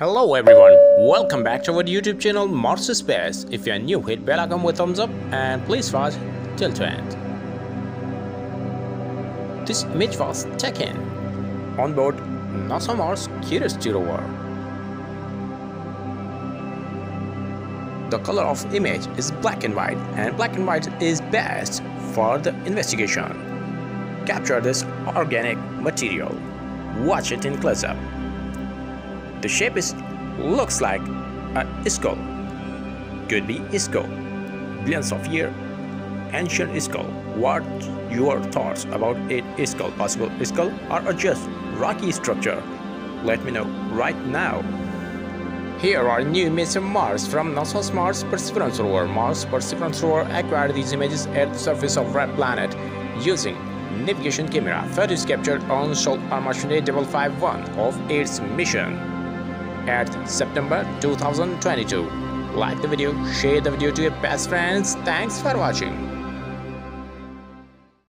Hello everyone, welcome back to our YouTube channel Mars Space. If you are new, hit bell icon with thumbs up and please watch till to end. This image was taken on board NASA Mars Curiosity rover. The color of image is black and white and black and white is best for the investigation. Capture this organic material. Watch it in close-up. The shape is looks like a skull. Could be skull. Billions of year ancient skull. What your thoughts about it skull? Possible skull or just rocky structure? Let me know right now. Here are new images of Mars from NASA's Mars Perseverance rover. Mars Perseverance rover acquired these images at the surface of red planet using navigation camera. Photos captured on Sol Armachine 551 of its mission at September 2022. Like the video, share the video to your best friends. Thanks for watching.